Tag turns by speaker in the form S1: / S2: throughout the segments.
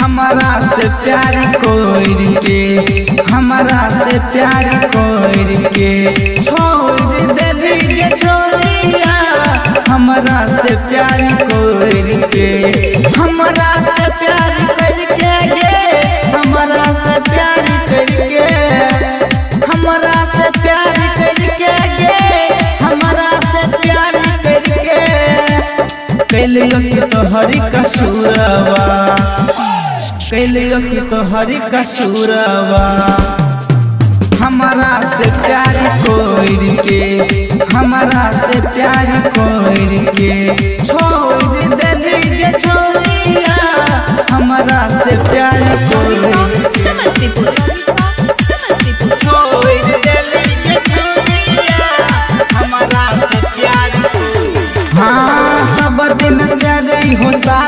S1: हमारा से प्यार कोर के हमारा से प्यार कोर के छोड़ दिली के छोड़िया हमारा से प्यार कोर के हमारा से प्यार करके कैलियो कि तोहरी कसूरवा कैलियो कि तोहरी कसूरवा हमारा से प्यार कोर के हमारा से प्यार कोर के छोड़ दे छोड़िया, हमारा से प्यार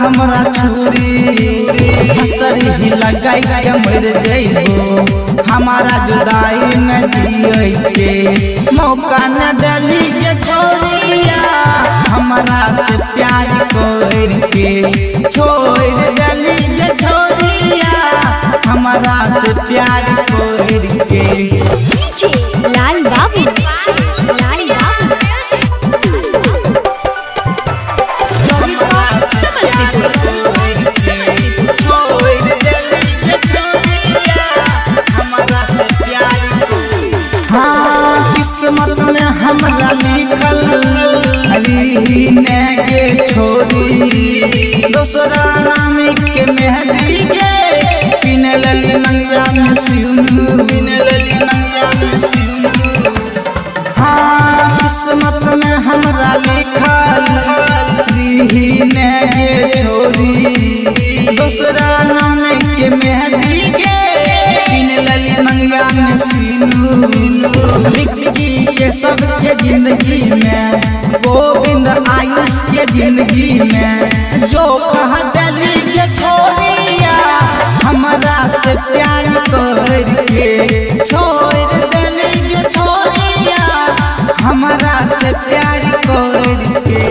S1: हमरा छुरी। हसरी लगाई के मर जइबो। हमारा जुदाई न जियै के। मौका न दली के छोड़िया। हमारा से प्यार कर के। छोड़ दली के छोड़िया। हमारा से प्यार कर के।
S2: लाल बाबू।
S1: हमरा लिखल रीने के छोरी। दोसरा नाम के मेहंदी के पिन लली नंगिया में सिंदूर। पिन लली नंगिया में लिखी ये सब के ज़िंदगी में, गोविंद आयुष के ज़िंदगी में। जो कह दिली के छोड़िया हमारा से प्यार करके। छोड़ दिली के छोड़िया हमारा से प्यार करके।